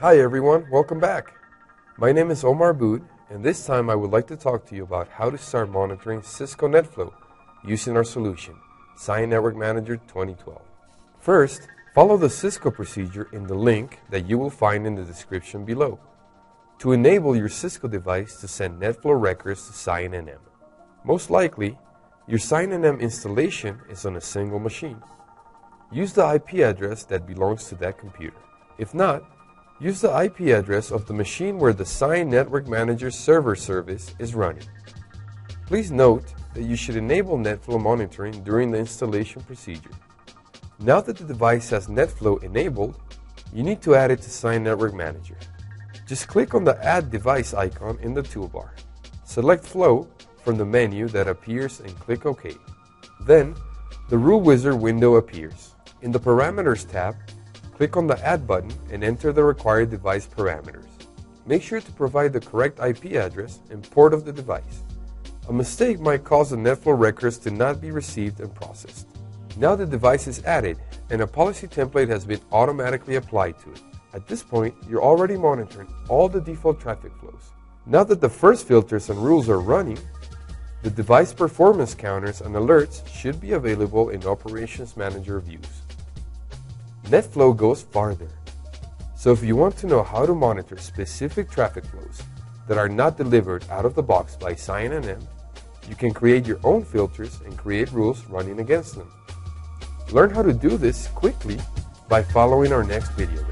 Hi everyone, welcome back. My name is Omar Boud, and this time I would like to talk to you about how to start monitoring Cisco NetFlow using our solution, Xian Network Manager 2012. First, follow the Cisco procedure in the link that you will find in the description below to enable your Cisco device to send NetFlow records to XianNM. Most likely, your XianNM installation is on a single machine. Use the IP address that belongs to that computer. If not, use the IP address of the machine where the Xian Network Manager server service is running. Please note that you should enable NetFlow monitoring during the installation procedure. Now that the device has NetFlow enabled, you need to add it to Xian Network Manager. Just click on the Add Device icon in the toolbar. Select Flow from the menu that appears and click OK. Then, the Rule Wizard window appears. In the Parameters tab, click on the Add button and enter the required device parameters. Make sure to provide the correct IP address and port of the device. A mistake might cause the NetFlow records to not be received and processed. Now the device is added and a policy template has been automatically applied to it. At this point, you're already monitoring all the default traffic flows. Now that the first filters and rules are running, the device performance counters and alerts should be available in Operations Manager views. NetFlow goes farther. So if you want to know how to monitor specific traffic flows that are not delivered out of the box by XianNM, you can create your own filters and create rules running against them. Learn how to do this quickly by following our next video.